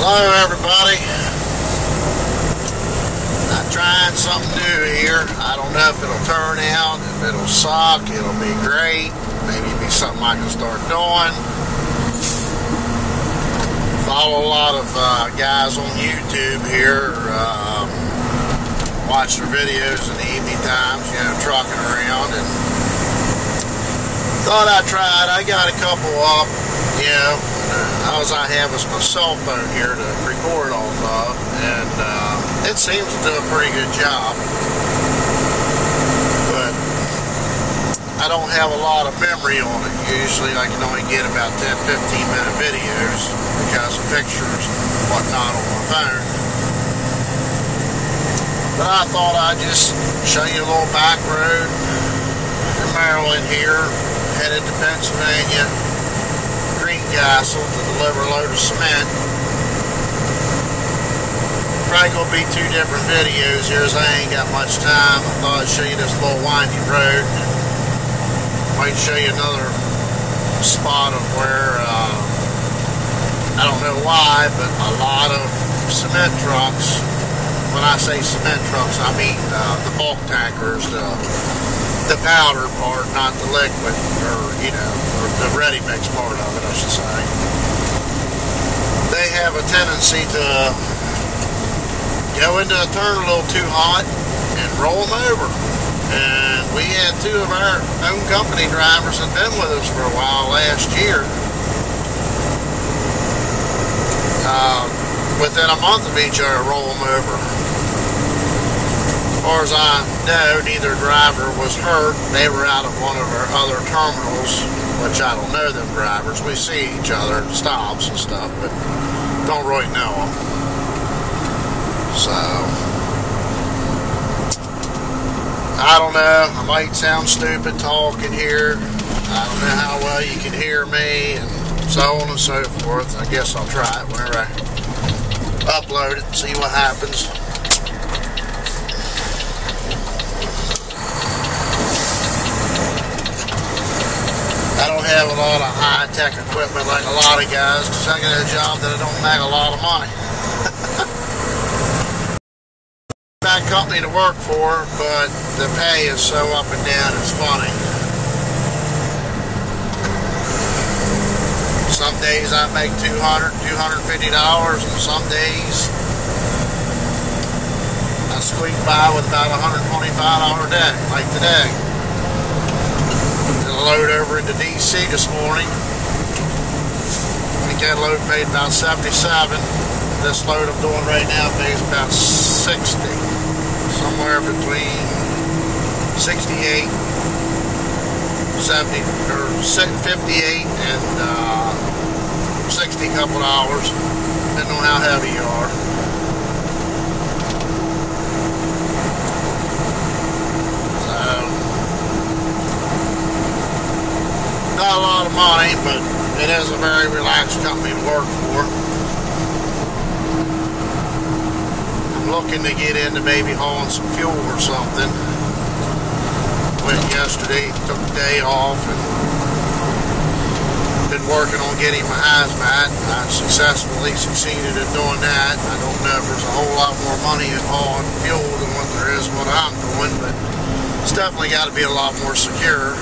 Hello everybody. I'm trying something new here. I don't know if it'll turn out, if it'll suck, it'll be great. Maybe it'll be something I can start doing. Follow a lot of uh, guys on YouTube here. Um, watch their videos in the evening times, you know, trucking around and thought I'd try it. I got a couple up know. All I have is my cell phone here to record off of, and uh, it seems to do a pretty good job. But I don't have a lot of memory on it. Usually I can only get about 10, 15 minute videos because of pictures and whatnot on my phone. But I thought I'd just show you a little back road in Maryland here, headed to Pennsylvania, Greencastle to deliver a load of cement. Probably gonna be two different videos here as I ain't got much time. I thought I'd show you this little windy road. Might show you another spot of where, uh, I don't know why, but a lot of cement trucks, when I say cement trucks, I mean uh, the bulk tankers, the the powder part, not the liquid, or, you know, or the ready mix part of it, I should say. They have a tendency to go into a turn a little too hot and roll over. And we had two of our own company drivers that had been with us for a while last year. Uh, within a month of each other, roll them over far as I know, neither driver was hurt. They were out of one of our other terminals, which I don't know them drivers. We see each other at stops and stuff, but don't really know them. So, I don't know. I might sound stupid talking here. I don't know how well you can hear me and so on and so forth. I guess I'll try it whenever I upload it and see what happens. I don't have a lot of high-tech equipment like a lot of guys because I got a job that I don't make a lot of money. Bad company to work for, but the pay is so up and down, it's funny. Some days I make $200, $250, and some days I squeak by with about $125 a day, like today load over into DC this morning. I think that load paid about 77. This load I'm doing right now pays about 60. Somewhere between 68, 70, or 58 and uh, 60 couple dollars, depending on how heavy you are. not a lot of money, but it is a very relaxed company to work for. I'm looking to get into maybe hauling some fuel or something. Went yesterday, took the day off, and been working on getting my hazmat. I successfully succeeded in doing that. I don't know if there's a whole lot more money in hauling fuel than what there is what I'm doing, but it's definitely got to be a lot more secure.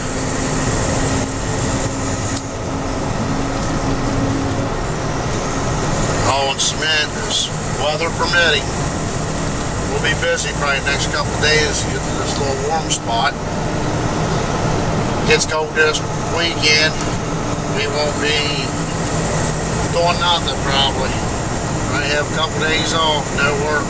Hauling cement is weather permitting. We'll be busy probably the next couple days to get to this little warm spot. Gets cold this weekend. We won't be doing nothing probably. I have a couple days off, no work.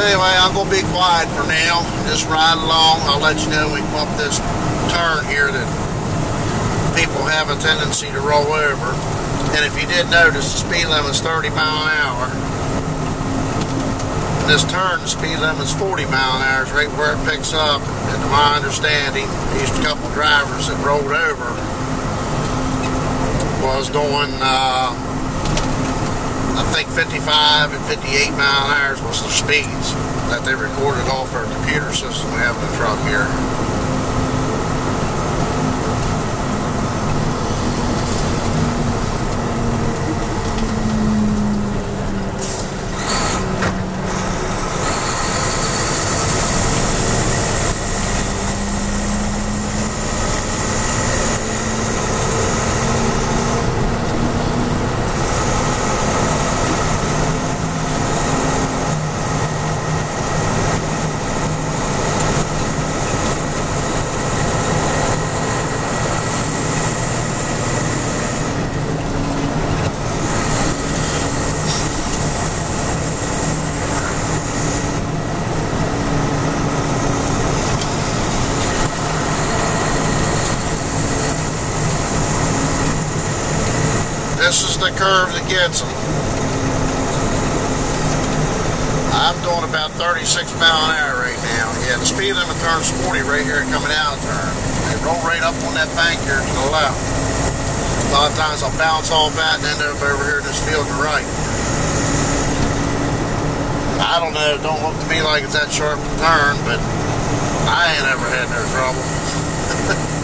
Anyway, I'm going to be quiet for now. Just ride along. I'll let you know we up this turn here that people have a tendency to roll over. And if you did notice, the speed limit is 30 mile an hour. This turn, the speed limit is 40 mile an hour, is right where it picks up. And to my understanding, these couple drivers that rolled over was doing uh, I think 55 and 58 mile an hour was the speeds that they recorded off our computer system we have in the truck here. The curve that gets them. I'm doing about 36 mile an hour right now. Yeah, the speed limit turns 40 right here coming out of turn. They roll right up on that bank here to the left. A lot of times I'll bounce off that and end up over here in this field to right. I don't know, it don't look to me like it's that sharp a turn, but I ain't ever had no trouble.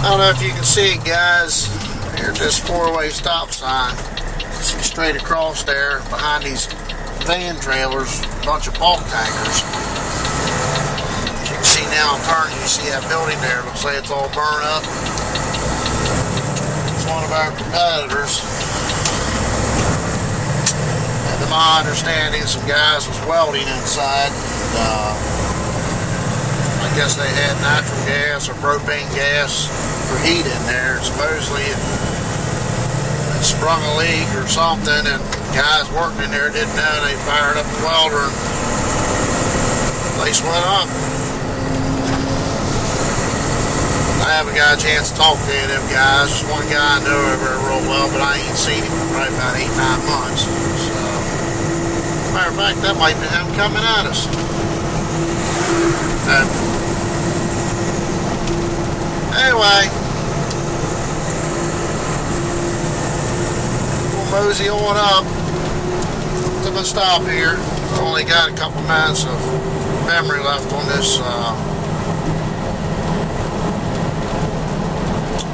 I don't know if you can see it, guys. Here's this four-way stop sign. See straight across there behind these van trailers, a bunch of bulk tankers. As you can see now, I'm turning. You see that building there? Looks like it's all burned up. It's one of our competitors. And to my understanding, some guys was welding inside. And, uh, I guess they had natural gas or propane gas for heat in there. Supposedly it, sprung a leak or something, and guys working in there didn't know. They fired up the welder, and the place went up. I haven't got a chance to talk to any of them guys. Just one guy I know over real well, but I ain't seen him in probably about eight, nine months. So, matter of fact, that might be him coming at us. Anyway, we'll mosey on up to the stop here. I've Only got a couple minutes of memory left on this. Uh,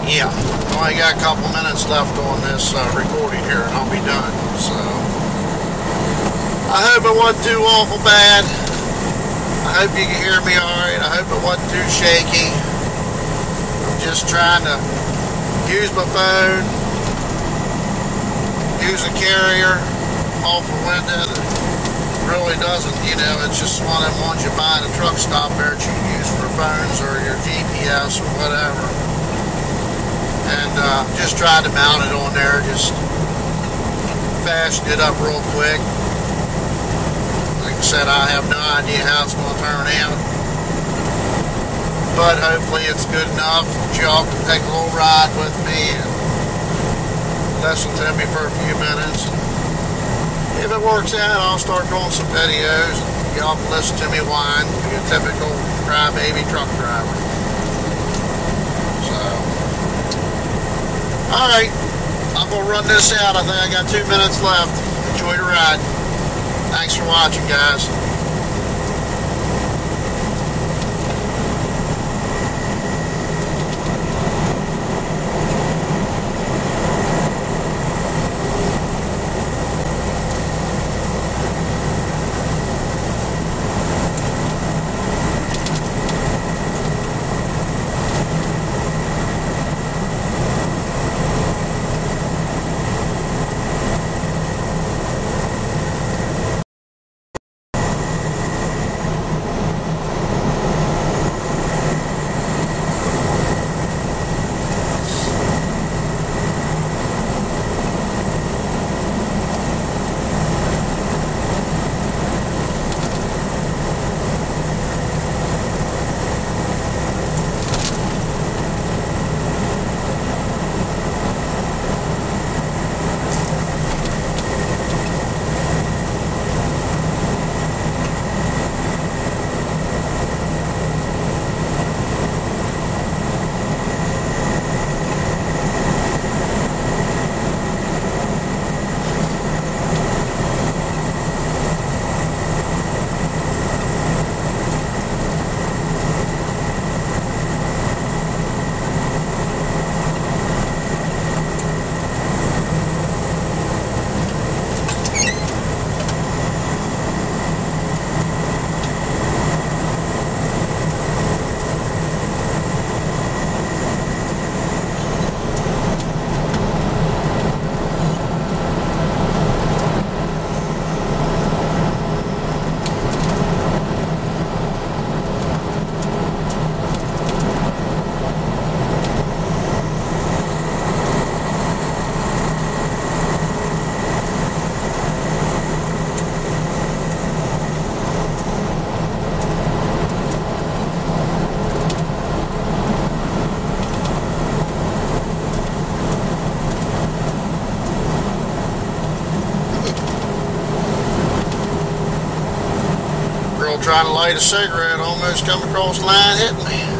yeah, only got a couple minutes left on this uh, recording here, and I'll be done. So I hope it wasn't too awful bad. I hope you can hear me alright. I hope it wasn't too shaky. Just trying to use my phone, use a carrier off a window that really doesn't, you know, it's just one of them ones you buy at a truck stop there that you use for phones or your GPS or whatever. And uh, just tried to mount it on there, just fashioned it up real quick. Like I said, I have no idea how it's going to turn out. But hopefully it's good enough that y'all can take a little ride with me and listen to me for a few minutes. If it works out, I'll start doing some videos. Y'all can listen to me whine, be a typical crybaby truck driver. So, alright, I'm going to run this out. I think I got two minutes left. Enjoy the ride. Thanks for watching, guys. Light a cigarette almost come across the line hit me.